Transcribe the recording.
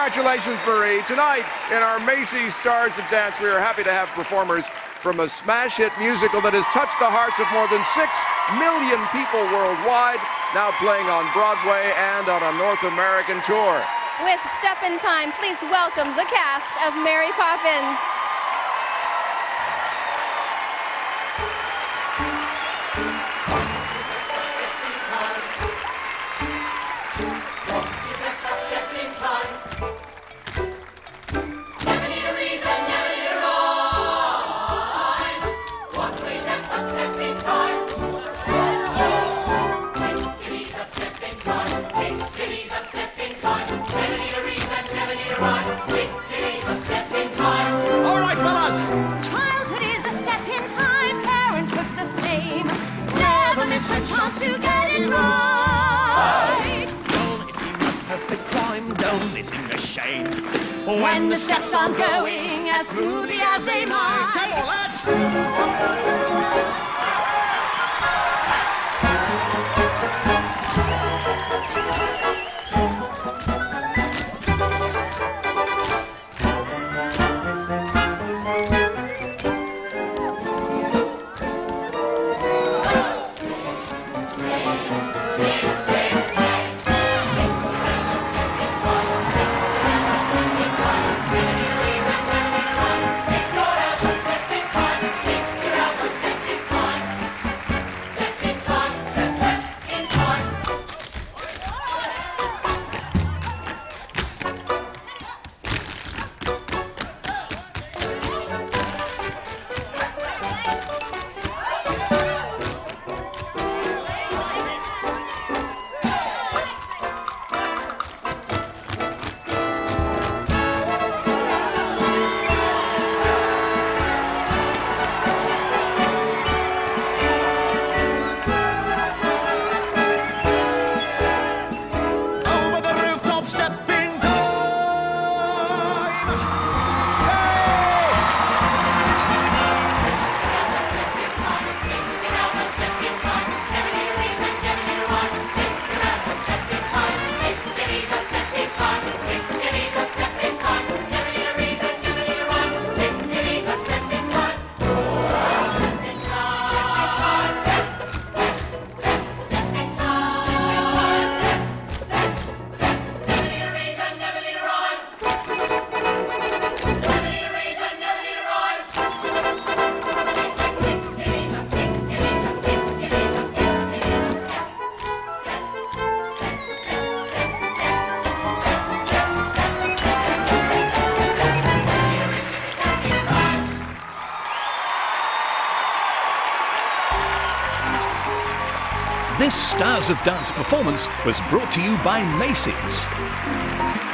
Congratulations, Marie. Tonight, in our Macy's Stars of Dance, we are happy to have performers from a smash hit musical that has touched the hearts of more than six million people worldwide, now playing on Broadway and on a North American tour. With Step in Time, please welcome the cast of Mary Poppins. To get it right. Don't it seem a perfect crime? Don't it seem a shame? When the steps aren't going as smoothly as they might. Come on, lads. This Stars of Dance performance was brought to you by Macy's.